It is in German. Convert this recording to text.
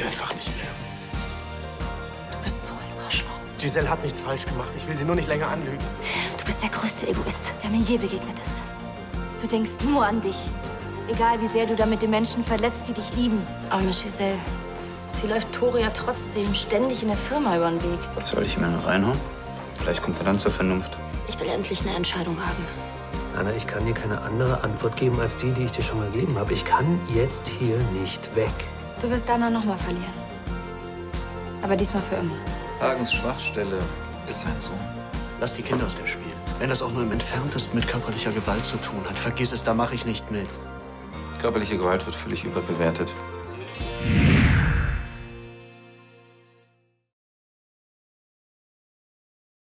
ich einfach nicht mehr. Du bist so ein Arschloch. Giselle hat nichts falsch gemacht. Ich will sie nur nicht länger anlügen. Du bist der größte Egoist, der mir je begegnet ist. Du denkst nur an dich. Egal, wie sehr du damit den Menschen verletzt, die dich lieben. Arme Giselle. Sie läuft Tore ja trotzdem ständig in der Firma über den Weg. Soll ich ihm einen reinhauen? Vielleicht kommt er dann zur Vernunft. Ich will endlich eine Entscheidung haben. Anna, ich kann dir keine andere Antwort geben als die, die ich dir schon gegeben habe. Ich kann jetzt hier nicht weg. Du wirst Dana noch mal verlieren. Aber diesmal für immer. Hagens Schwachstelle ist sein Sohn. Lass die Kinder aus dem Spiel. Wenn das auch nur im Entferntesten mit körperlicher Gewalt zu tun hat, vergiss es, da mache ich nicht mit. Körperliche Gewalt wird völlig überbewertet.